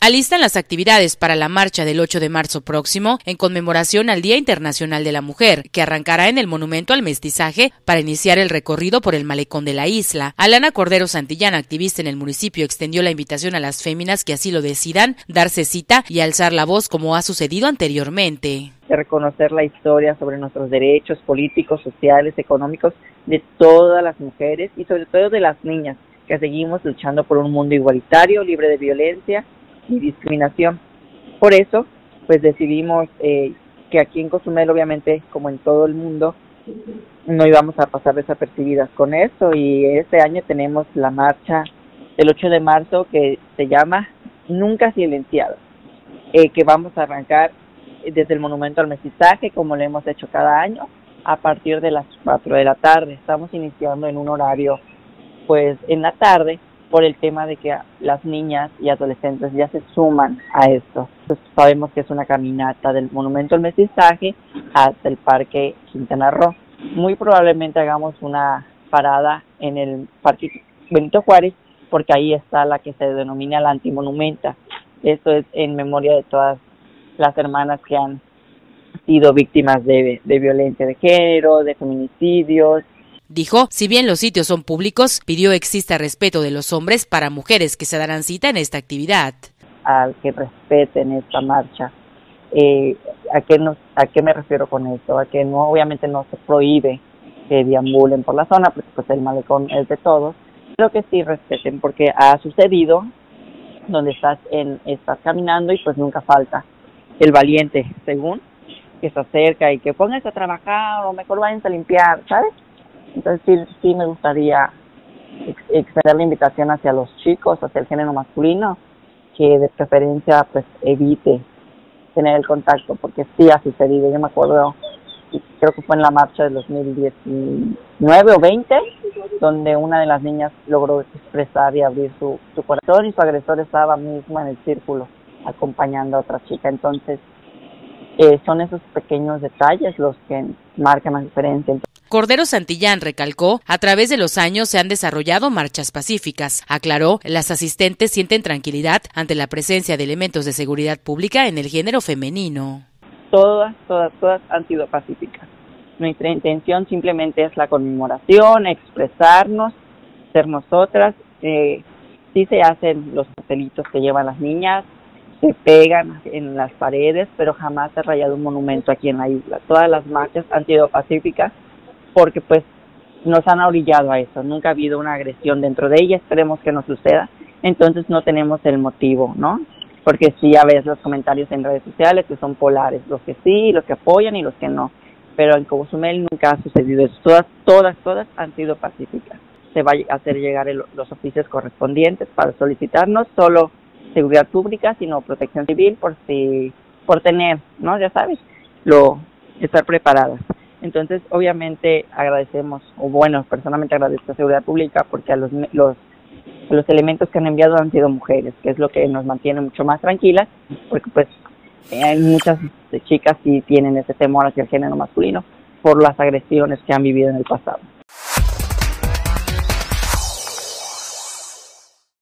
alistan las actividades para la marcha del 8 de marzo próximo en conmemoración al Día Internacional de la Mujer, que arrancará en el Monumento al Mestizaje para iniciar el recorrido por el malecón de la isla. Alana Cordero Santillán, activista en el municipio, extendió la invitación a las féminas que así lo decidan, darse cita y alzar la voz como ha sucedido anteriormente. De reconocer la historia sobre nuestros derechos políticos, sociales, económicos de todas las mujeres y sobre todo de las niñas que seguimos luchando por un mundo igualitario, libre de violencia y discriminación. Por eso, pues decidimos eh, que aquí en Cozumel, obviamente, como en todo el mundo, no íbamos a pasar desapercibidas con esto y este año tenemos la marcha del 8 de marzo que se llama Nunca Silenciado, eh, que vamos a arrancar desde el Monumento al Mestizaje, como lo hemos hecho cada año, a partir de las 4 de la tarde. Estamos iniciando en un horario pues en la tarde por el tema de que las niñas y adolescentes ya se suman a esto. Entonces, sabemos que es una caminata del Monumento al Mestizaje hasta el Parque Quintana Roo. Muy probablemente hagamos una parada en el Parque Benito Juárez porque ahí está la que se denomina la antimonumenta. Esto es en memoria de todas las hermanas que han sido víctimas de, de violencia de género, de feminicidios, Dijo, si bien los sitios son públicos, pidió exista respeto de los hombres para mujeres que se darán cita en esta actividad. Al que respeten esta marcha. Eh, ¿a, qué nos, ¿A qué me refiero con esto? A que no, obviamente no se prohíbe que deambulen por la zona, porque pues el malecón es de todos, pero que sí respeten, porque ha sucedido donde estás, en, estás caminando y pues nunca falta el valiente, según, que se acerca y que pónganse a trabajar o mejor váyanse a limpiar, ¿sabes? Entonces sí, sí me gustaría extender la invitación hacia los chicos, hacia el género masculino, que de preferencia pues evite tener el contacto, porque sí ha sucedido. Yo me acuerdo, creo que fue en la marcha de 2019 o 20, donde una de las niñas logró expresar y abrir su, su corazón y su agresor estaba mismo en el círculo acompañando a otra chica. Entonces, eh, son esos pequeños detalles los que marcan la diferencia. Cordero Santillán recalcó, a través de los años se han desarrollado marchas pacíficas. Aclaró, las asistentes sienten tranquilidad ante la presencia de elementos de seguridad pública en el género femenino. Todas, todas, todas han sido pacíficas. Nuestra intención simplemente es la conmemoración, expresarnos, ser nosotras. Eh, sí se hacen los papelitos que llevan las niñas, se pegan en las paredes, pero jamás se ha rayado un monumento aquí en la isla. Todas las marchas han sido pacíficas porque pues nos han orillado a eso, nunca ha habido una agresión dentro de ella, esperemos que no suceda, entonces no tenemos el motivo, ¿no? Porque sí a veces los comentarios en redes sociales que son polares, los que sí, los que apoyan y los que no, pero en Cozumel nunca ha sucedido eso, todas, todas, todas han sido pacíficas. Se va a hacer llegar los oficios correspondientes para solicitarnos solo seguridad pública, sino protección civil por si, por tener, ¿no? Ya sabes, lo, estar preparadas. Entonces, obviamente agradecemos, o bueno, personalmente agradezco a Seguridad Pública porque a los, los, los elementos que han enviado han sido mujeres, que es lo que nos mantiene mucho más tranquilas, porque pues hay muchas chicas que tienen ese temor hacia el género masculino por las agresiones que han vivido en el pasado.